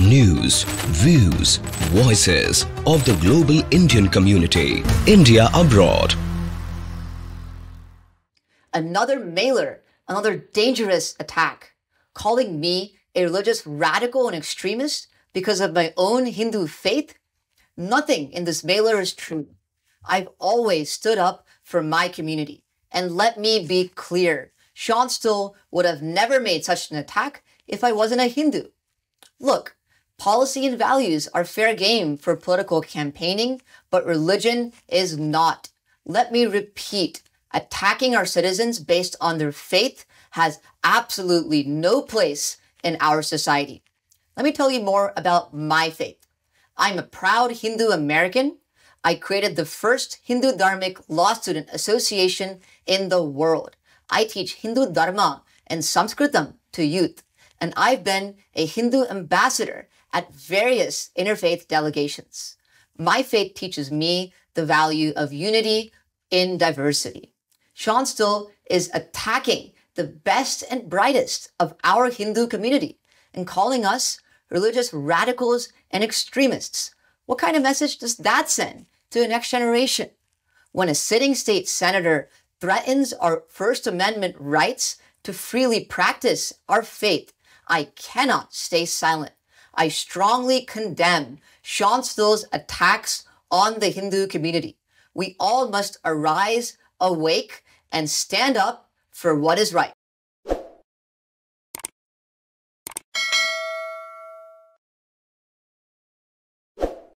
News, views, voices of the global Indian community. India abroad. Another mailer, another dangerous attack, calling me a religious radical and extremist because of my own Hindu faith. Nothing in this mailer is true. I've always stood up for my community. And let me be clear, Shawn Still would have never made such an attack if I wasn't a Hindu. Look, policy and values are fair game for political campaigning, but religion is not. Let me repeat, attacking our citizens based on their faith has absolutely no place in our society. Let me tell you more about my faith. I'm a proud Hindu American. I created the first Hindu Dharmic Law Student Association in the world. I teach Hindu Dharma and Sanskritam to youth, and I've been a Hindu ambassador at various interfaith delegations. My faith teaches me the value of unity in diversity. Shawn Still is attacking the best and brightest of our Hindu community and calling us religious radicals and extremists. What kind of message does that send to the next generation? When a sitting state senator threatens our First Amendment rights to freely practice our faith, I cannot stay silent. I strongly condemn Shawn Still's attacks on the Hindu community. We all must arise, awake, and stand up for what is right.